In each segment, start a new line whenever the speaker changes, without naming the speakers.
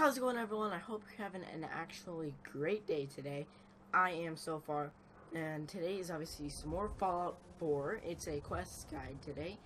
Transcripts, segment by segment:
How's it going, everyone? I hope you're having an actually great day today. I am so far. And today is obviously some more Fallout 4. It's a quest guide today.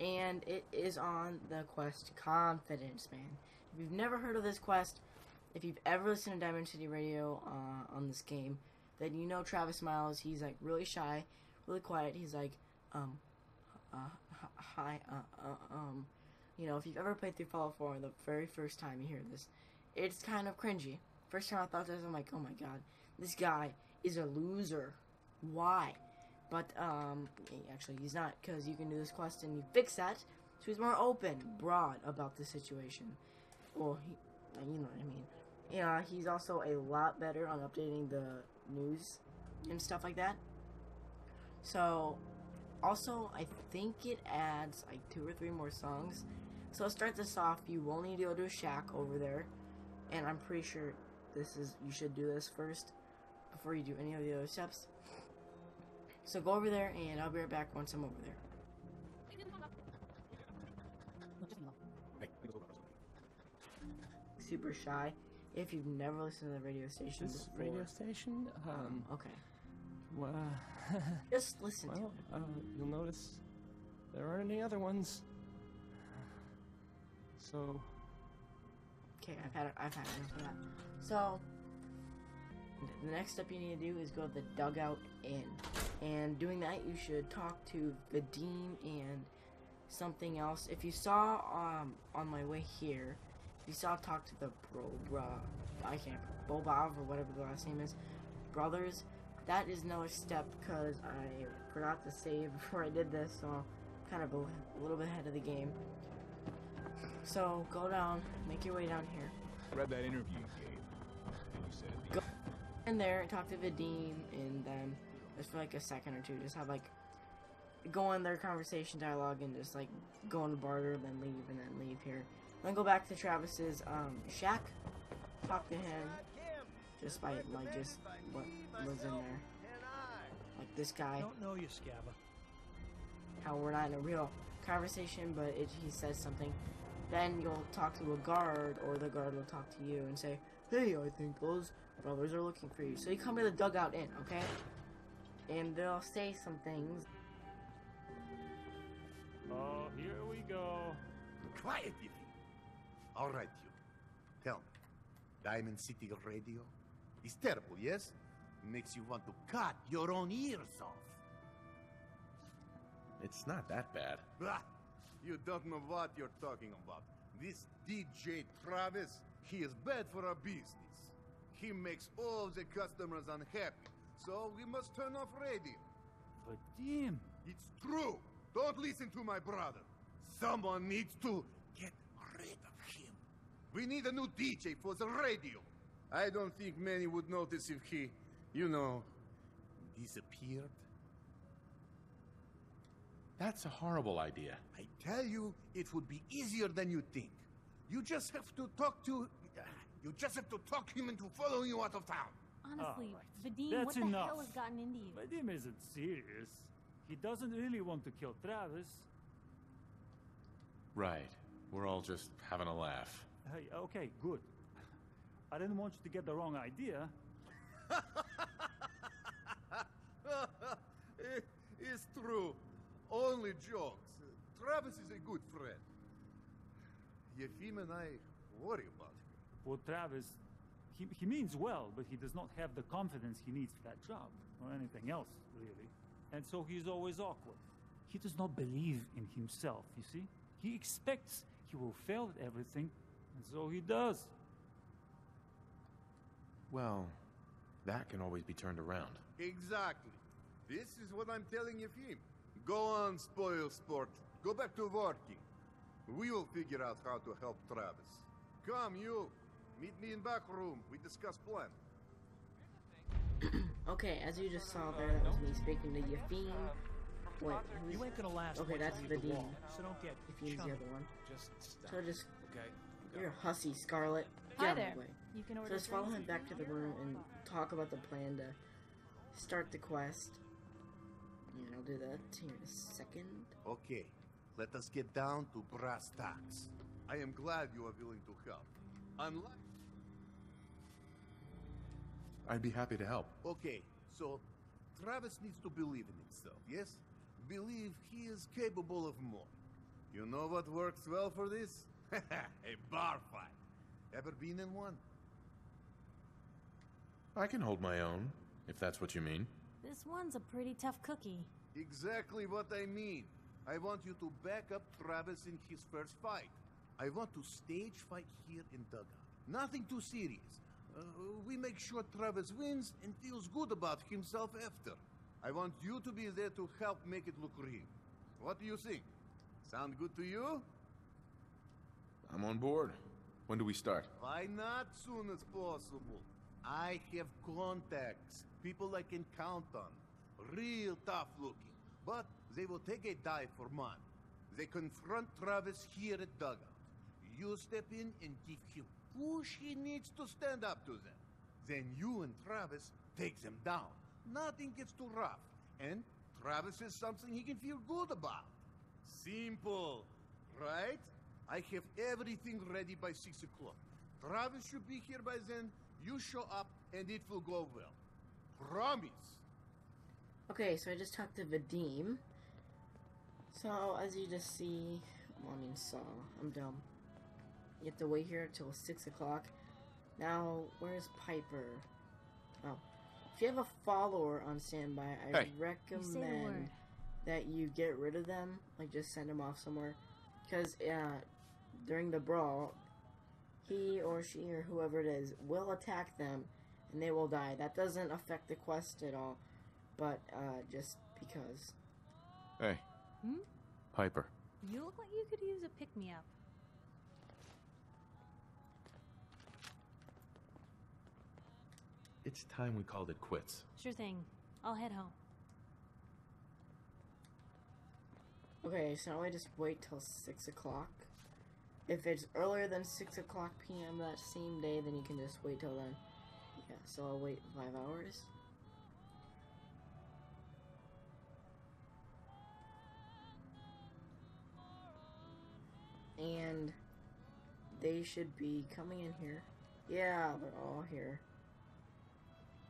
And it is on the quest Confidence Man. If you've never heard of this quest, if you've ever listened to Diamond City Radio uh, on this game, then you know Travis Miles. He's like really shy, really quiet. He's like, um, uh, hi, uh, uh, um, you know, if you've ever played through Fallout 4 the very first time you hear this, it's kind of cringy. First time I thought this, I'm like, oh my god, this guy is a loser. Why? But, um, actually, he's not, because you can do this quest and you fix that, so he's more open, broad about the situation. Well, he, you know what I mean. Yeah, he's also a lot better on updating the news and stuff like that. So, also, I think it adds like two or three more songs. So I'll start this off. You will need to go to a shack over there, and I'm pretty sure this is you should do this first before you do any of the other steps. So go over there, and I'll be right back once I'm over there. Super shy. If you've never listened to the radio station
This
before,
radio station? Um,
okay,
well,
just listen to
well
it.
uh, you'll notice there aren't any other ones. So,
Okay, I've had I've had enough of that. So the next step you need to do is go to the dugout inn, and doing that you should talk to Vadim and something else. If you saw um on my way here, if you saw talk to the bro, bro I can't Bobov or whatever the last name is, brothers. That is another step because I forgot to save before I did this, so kind of a, a little bit ahead of the game. So go down, make your way down here.
Read that interview you gave. And you said
Go in there and talk to Vadim and then just for like a second or two, just have like go in their conversation dialogue and just like go on the barter, then leave and then leave here. Then go back to Travis's um shack, talk to him just by like just what was in there. Like this guy,
Don't know you, Scabba.
how we're not in a real conversation, but it, he says something. Then you'll talk to a guard, or the guard will talk to you and say, "Hey, I think those brothers are looking for you." So you come to the dugout inn, okay? And they'll say some things.
Oh, here we go.
Quiet, you. All right, you. Tell me, Diamond City Radio is terrible, yes? Makes you want to cut your own ears off.
It's not that bad.
Bah, you don't know what you're talking about. This DJ Travis, he is bad for our business. He makes all the customers unhappy, so we must turn off radio.
Vadim.
It's true. Don't listen to my brother. Someone needs to get rid of him. We need a new DJ for the radio. I don't think many would notice if he, you know, disappeared.
That's a horrible idea.
I tell you, it would be easier than you think. You just have to talk to. You just have to talk him into following you out of town.
Honestly,
Alright,
Vadim,
that's
what the
enough.
hell has gotten into you?
Vadim isn't serious. He doesn't really want to kill Travis.
Right. We're all just having a laugh.
Hey, okay, good. I didn't want you to get the wrong idea.
It- it's true. Only jokes. Travis is a good friend. Yefim and I worry about him.
For Travis, he, he means well, but he does not have the confidence he needs for that job, or anything else, really. And so he's always awkward. He does not believe in himself, you see? He expects he will fail at everything, and so he does.
Well, that can always be turned around.
Exactly. This is what I'm telling Yefim. Go on, spoil sport. Go back to working. We will figure out how to help Travis. Come, you. Meet me in back room. We discuss plan.
Okay, as you just saw there, that was me speaking to Yefim. Wait, who's
You ain't gonna last
Okay, that's
you the
dean.
wall, so don't get
Yefim's the other one.
Just stop.
So just
Okay.
you're a hussy, Scarlet. Get
Hi there.
the.
You can
So
order
just follow him back to the room and talk about the plan to start the quest. And I'll do that here in a second.
Okay, let us get down to brass tacks. I am glad you are willing to help. Unlike
I'd be happy to help.
Okay, so Travis needs to believe in himself, yes? Believe he is capable of more. You know what works well for this? a bar fight. Ever been in one?
I can hold my own, if that's what you mean.
This one's a pretty tough cookie.
Exactly what I mean. I want you to back up Travis in his first fight. I want to stage fight here in Dugout. Nothing too serious. Uh, we make sure Travis wins and feels good about himself after. I want you to be there to help make it look real. What do you think? Sound good to you?
I'm on board. When do we start?
Why not soon as possible? I have contacts, people I can count on. Real tough looking, but they will take a dive for money. They confront Travis here at Dugout. You step in and give him push he needs to stand up to them. Then you and Travis take them down. Nothing gets too rough. And Travis is something he can feel good about. Simple, right? I have everything ready by 6 o'clock. Travis should be here by then. You show up and it will go well. Promise.
Okay, so I just talked to Vadim. So, as you just see, well, I mean, saw, I'm dumb. You have to wait here until 6 o'clock. Now, where's Piper? Oh. If you have a follower on standby, I
Hey.
recommend
word.
that you get rid of them. Like, just send them off somewhere. Because, uh, during the brawl, he or she or whoever it is will attack them and they will die. That doesn't affect the quest at all, but uh, just because.
Hey.
Hmm?
Piper.
You look like you could use a pick me up.
It's time we called it quits.
Sure thing. I'll head home.
Okay, so now I just wait till 6 o'clock. If it's earlier than 6 o'clock p.m. that same day, then you can just wait till then. Yeah, so I'll wait 5 hours. And they should be coming in here. Yeah, they're all here.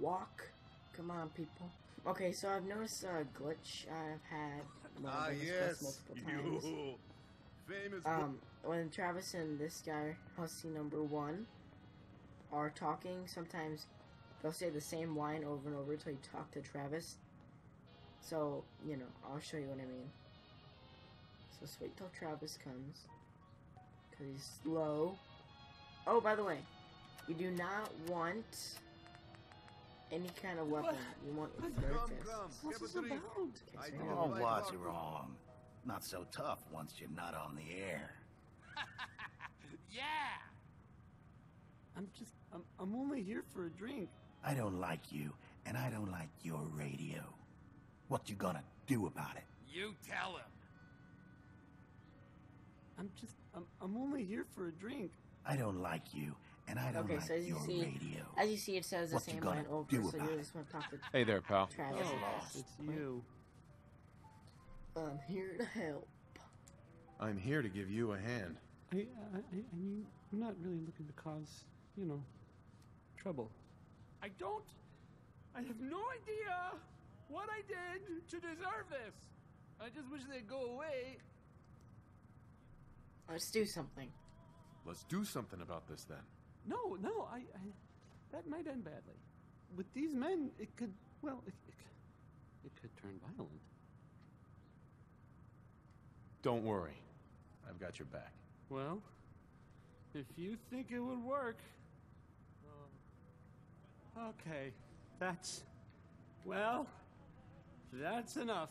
Walk. Come on, people. Okay, so I've noticed a glitch I've had.
Ah, yes.
multiple times.
You. Famous.
Um, when Travis and this guy, Hussy number one, are talking, sometimes they'll say the same line over and over until you talk to Travis. So, you know, I'll show you what I mean. So just wait till Travis comes. Because he's slow. Oh, by the way, you do not want any kind of weapon. You want your
Come,
bare
come.
fists.
Have.
Okay, so
can
here
Oh,
we
what's
rock.
wrong? Not so tough once you're not on the air.
Yeah!
I'm just, I'm, I'm only here for a drink.
I don't like you, and I don't like your radio. What you gonna do about it?
You tell him.
I'm just, I'm, I'm only here for a drink.
I don't like you, and I don't
Okay,
like
so as you
your
see,
radio.
as you see, it says the
What
same line over. So you just want to talk to
Hey there, pal.
Travis.
Get
at
lost.
this
It's
point.
you.
I'm here to help.
I'm here to give you a hand.
I, I, I, I mean, I'm not really looking to cause, you know, trouble.
I don't. I have no idea what I did to deserve this. I just wish they'd go away.
Let's do something.
Let's do something about this then.
No, no, I, I that might end badly. With these men, it could, well, it, it, it could turn violent.
Don't worry. I've got your back.
Well, if you think it would work. uh, okay, that's. Well, that's enough.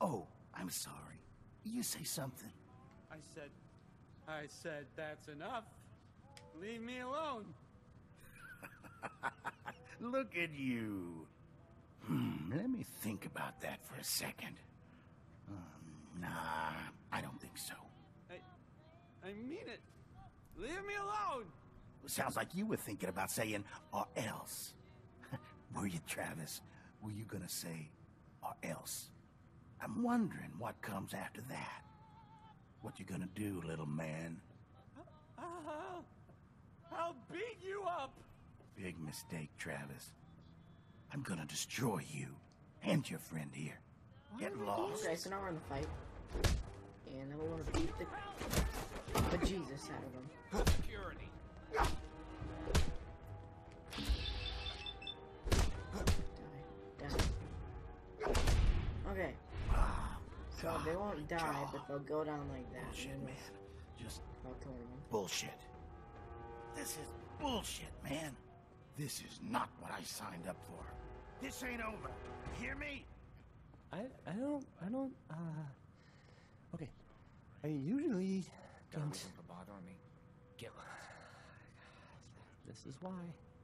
Oh, I'm sorry. You say something.
I said. I said that's enough. Leave me alone.
Look at you. Hmm, let me think about that for a second. Um, nah, I don't think so.
I. I mean it. Leave me alone.
Sounds like you were thinking about saying, or else. were you, Travis? Were you gonna say, or else? I'm wondering what comes after that. What you gonna do, little man?
I'll, I'll beat you up.
big mistake, Travis. I'm gonna destroy you and your friend here. Get lost.
Okay, so now we're in the fight. And then we want to beat the bejesus out of him.
Security.
Die. Die. Okay.
Ah,
So they won't die,
Jaw.
but they'll go down like that.
bullshit, man. Just
I'll kill them.
bullshit. This is bullshit, man. This is not what I signed up for. This ain't over. Hear me?
I I don't I don't uh okay. I usually don't
for bothering me. Get
This is why.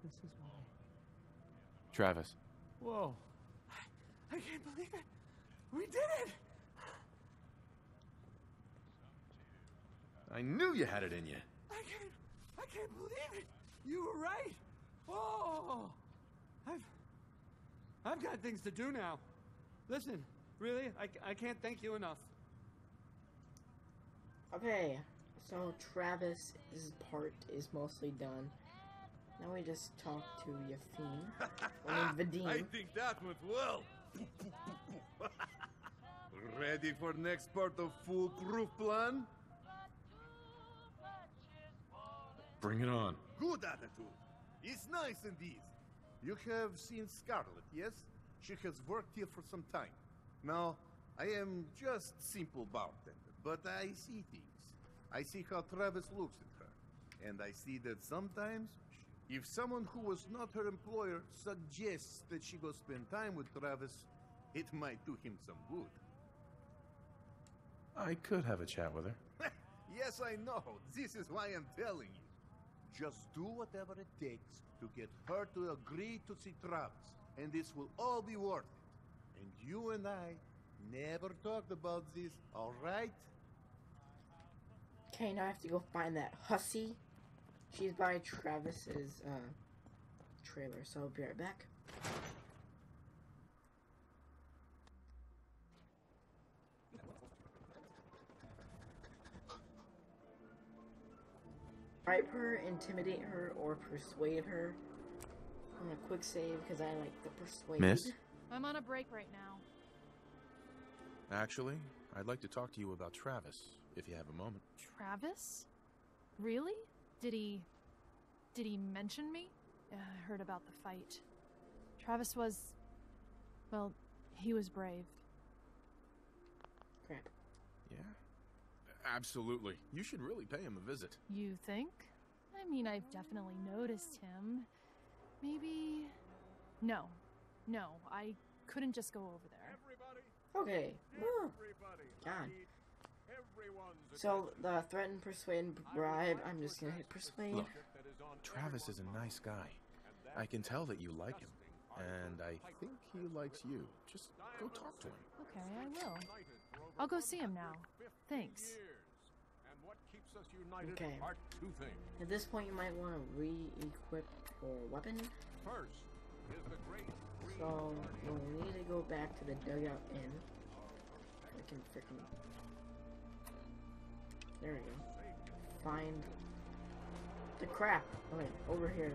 This is why.
Travis.
Whoa. I, I can't believe it. We did it.
I knew you had it in you.
I can't. I can't believe it. You were right. Oh. I've. I've got things to do now. Listen, really, I, I can't thank you enough.
Okay, so Travis's part is mostly done. Now we just talk to Yefim. I mean, Vadim.
I think that went well. Ready for next part of foolproof plan?
Bring it on.
Good attitude. It's nice indeed. You have seen Scarlet, yes? She has worked here for some time. Now, I am just simple bartender, but I see things. I see how Travis looks at her, and I see that sometimes, if someone who was not her employer suggests that she go spend time with Travis, it might do him some good.
I could have a chat with her.
yes, I know. This is why I'm telling you. Just do whatever it takes to get her to agree to see Travis, and this will all be worth it. And you and I never talked about this, all right?
Okay, now I have to go find that hussy. She's by Travis's uh, trailer, so I'll be right back. Bribe her, intimidate her, or persuade her. I'm gonna quick save because I like the persuade.
Miss?
I'm on a break right now.
Actually, I'd like to talk to you about Travis, if you have a moment.
Travis? Really? Did he. Did he mention me? Uh, I heard about the fight. Travis was. Well, he was brave.
Crap.
Yeah? Absolutely. You should really pay him a visit.
You think? I mean, I've definitely noticed him. Maybe. No. No, I couldn't just go over there. Everybody.
Okay. Woo. God. So the threaten, persuade, and bribe. I'm just gonna hit persuade.
Look, Travis is a nice guy. I can tell that you like him. And I think he likes you. Just go talk to him.
Okay, I will. I'll go see him now. Thanks.
Okay.
Are two things.
At this point, you might want to re-equip your weapon.
First is the great
So we'll need to go back to the dugout inn. Freaking, freaking. There we go. Find the crap. Okay, over here.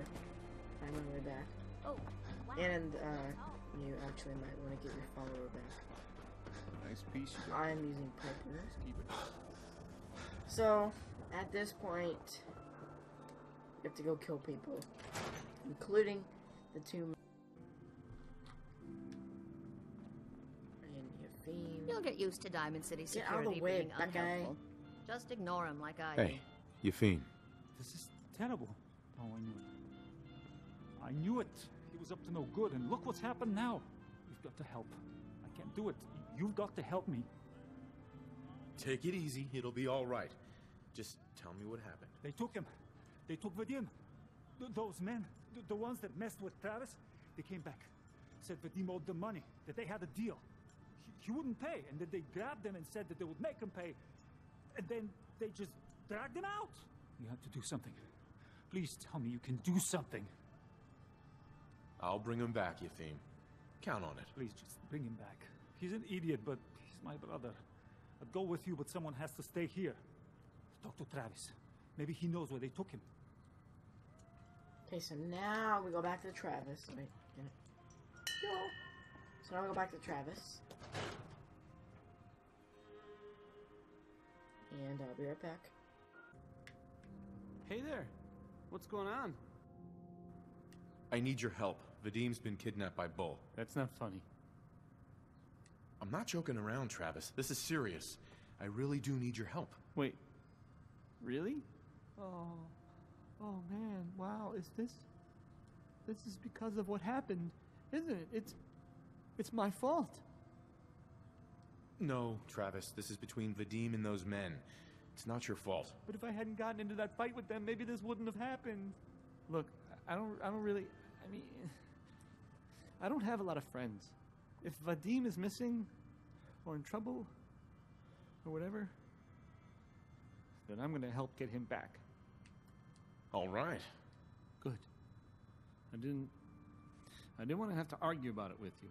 Find my way back.
Oh, wow.
And uh, you actually might want to get your follower back.
Nice piece.
I'm using Piper. So, at this point, you have to go kill people, including the two. And Yefim.
You'll get used to Diamond City security
Get out of the way,
being
bad guy.
Unhelpful. Just ignore him like I
Hey, Yefim.
This is terrible. Oh, I knew it. I knew it. He was up to no good, and look what's happened now. You've got to help. I can't do it. You've got to help me.
Take it easy. It'll be all right. Just tell me what happened.
They took him. They took Vadim. Th- those men, th- the ones that messed with Travis, they came back. Said Vadim owed them money, that they had a deal. He, he wouldn't pay, and then they grabbed him and said that they would make him pay. And then they just dragged him out. You have to do something. Please tell me you can do something.
I'll bring him back, Yefim. Count on it.
Please just bring him back. He's an idiot, but he's my brother. I'd go with you, but someone has to stay here. Talk to Travis. Maybe he knows where they took him.
Okay, so now we go back to Travis. Wait, get it? No. So now we go back to Travis. And I'll be right back.
Hey there. What's going on?
I need your help. Vadim's been kidnapped by Bull.
That's not funny.
I'm not joking around, Travis. This is serious. I really do need your help.
Wait. Really? Oh. Oh man, wow, is this This is because of what happened, isn't it? It's it's my fault.
No, Travis. This is between Vadim and those men. It's not your fault.
But if I hadn't gotten into that fight with them, maybe this wouldn't have happened. Look, I don't I don't really I mean I don't have a lot of friends. If Vadim is missing or in trouble or whatever, then I'm going to help get him back.
All right.
Good. I didn't I didn't want to have to argue about it with you.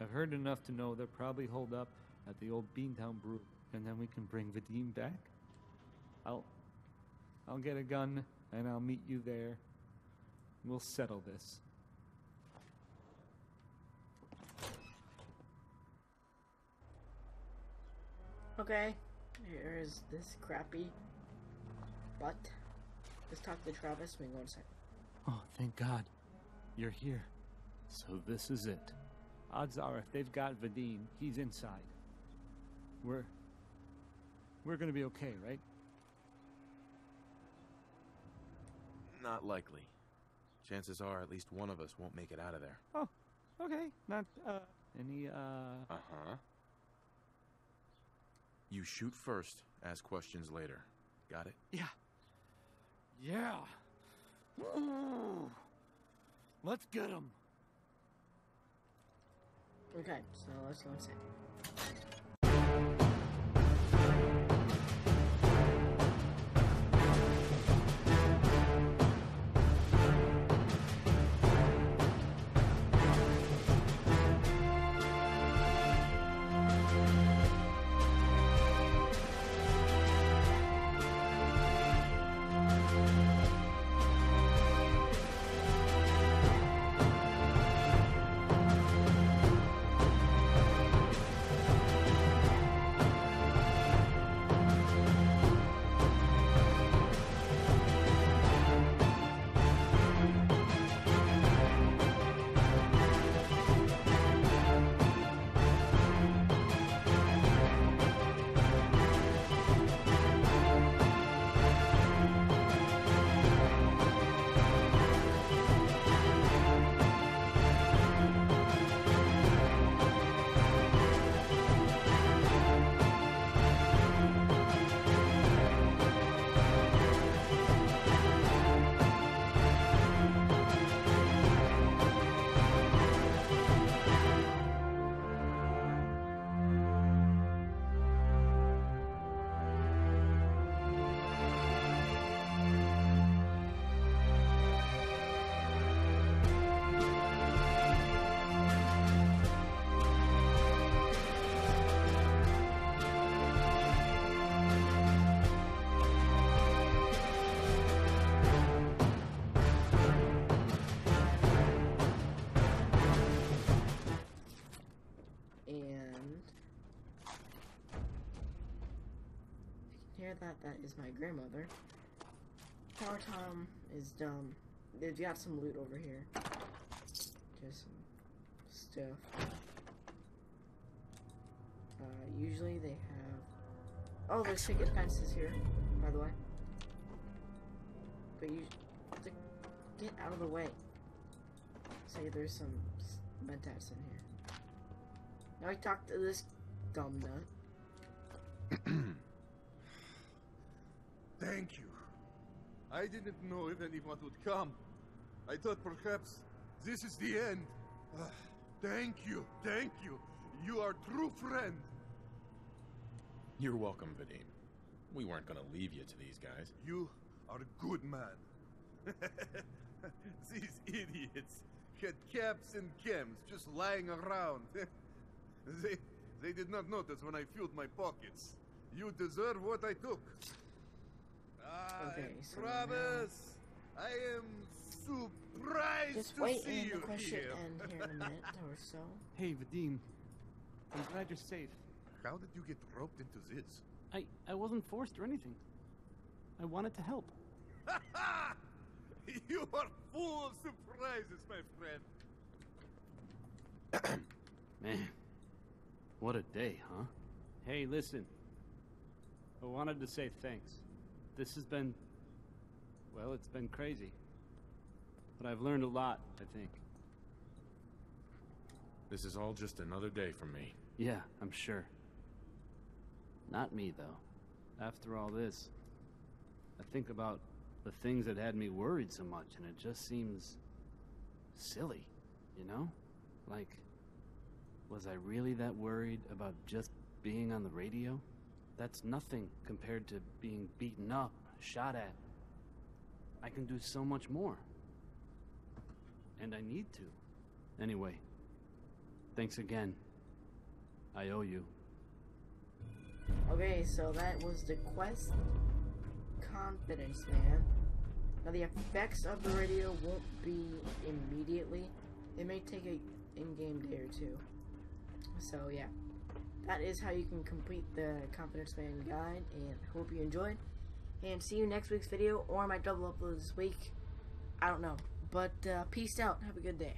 I've heard enough to know they're probably holed up at the old Beantown Brew, and then we can bring Vadim back. I'll I'll get a gun and I'll meet you there. We'll settle this.
Okay, here is this crappy butt. Let's talk to Travis. We can go in a second.
Oh, thank God. You're here. So this is it. Odds are if they've got Vadim, he's inside. We're we're gonna be okay, right?
Not likely. Chances are at least one of us won't make it out of there.
Oh, okay. Not uh any uh
Uh-huh. You shoot first, ask questions later. Got it?
Yeah. Yeah. Ooh. Let's get him.
Okay, so let's go inside. Hear that, that is my grandmother. Power Tom is dumb. They've got some loot over here. Just some stuff. Uh, usually they have. Oh, there's picket fences here, by the way. But you get out of the way. Say there's some mentats in here. Now I talk to this dumb nut.
Thank you. I didn't know if anyone would come. I thought perhaps this is the end. Ah, thank you, thank you. You are true friend.
You're welcome, Vadim. We weren't gonna leave you to these guys.
You are a good man. These idiots had caps and chems just lying around. they, they did not notice when I filled my pockets. You deserve what I took.
Okay,
and
so
Travis, I am super
Just
to
wait
see
and the
you
quest
here.
end here in a minute or so.
Hey, Vadim. I'm glad you're safe.
How did you get roped into this?
I, I wasn't forced or anything. I wanted to help.
you are full of surprises, my friend.
Man, what a day, huh? Hey, listen. I wanted to say thanks. This has been. Well, it's been crazy. But I've learned a lot, I think.
This is all just another day for me.
Yeah, I'm sure. Not me, though. After all this, I think about the things that had me worried so much, and it just seems silly, you know? Like, was I really that worried about just being on the radio? That's nothing compared to being beaten up, shot at. I can do so much more. And I need to. Anyway, thanks again. I owe you.
Okay, so that was the quest confidence man. Now the effects of the radio won't be immediately. It may take a in-game day or two. So yeah, that is how you can complete the confidence man guide. And hope you enjoyed. And see you next week's video, or my double upload this week. I don't know, but uh, peace out. Have a good day.